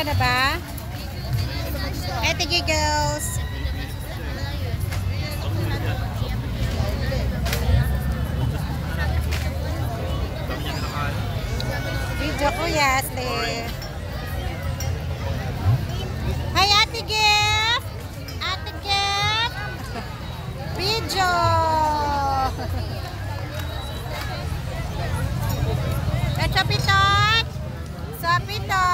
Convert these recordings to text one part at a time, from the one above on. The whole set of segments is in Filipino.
ka na ba? Ete Giggles. Video ko, Yasli. Hi, Ate Gift! Ate Gift! Video! Chapitot! Sapitot! Tama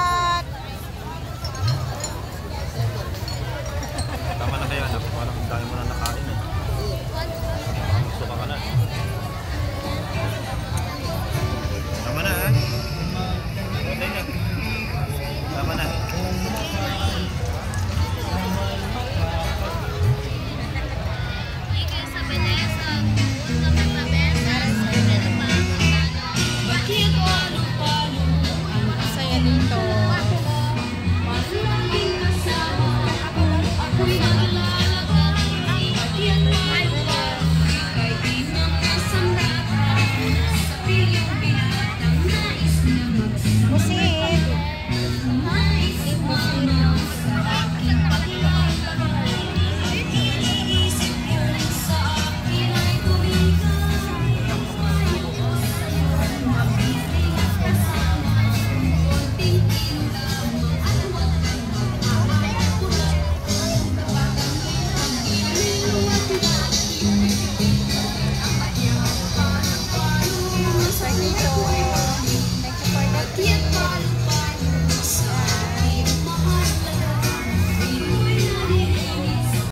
Dito.